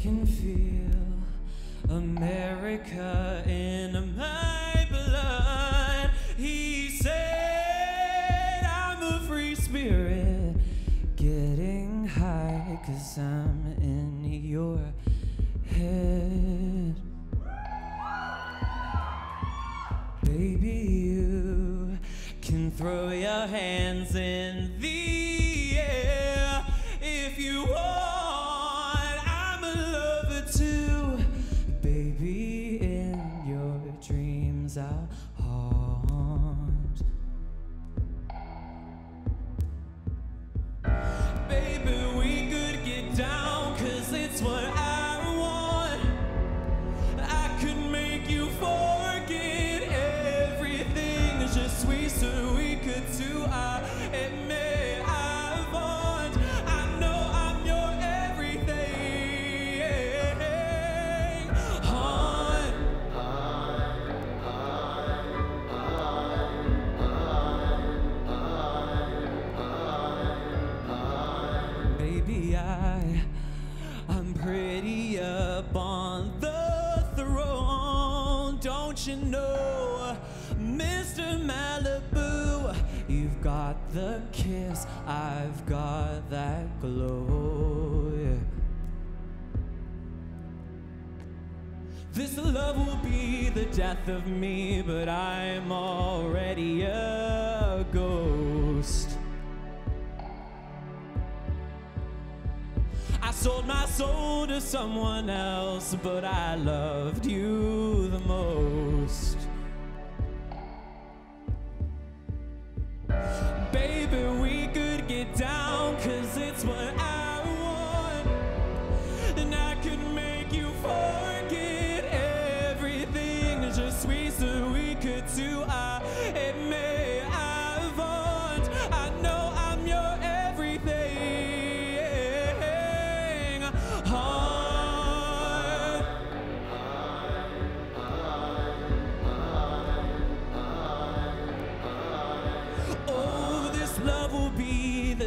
can feel America in my blood. He said, I'm a free spirit, getting high, cause I'm in your head. Baby, you can throw your hands in the You know, Mr. Malibu? You've got the kiss, I've got that glow. yeah. This love will be the death of me, but I'm already a ghost. I sold my soul to someone else, but I loved you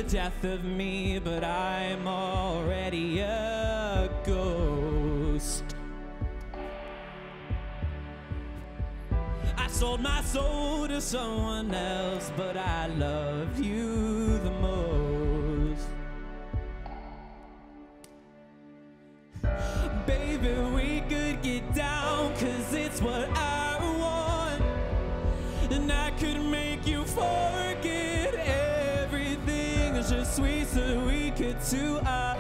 the death of me, but I'm already a ghost. I sold my soul to someone else, but I love you the most. Baby, we could get down, cause it's what I want. And I everything. It's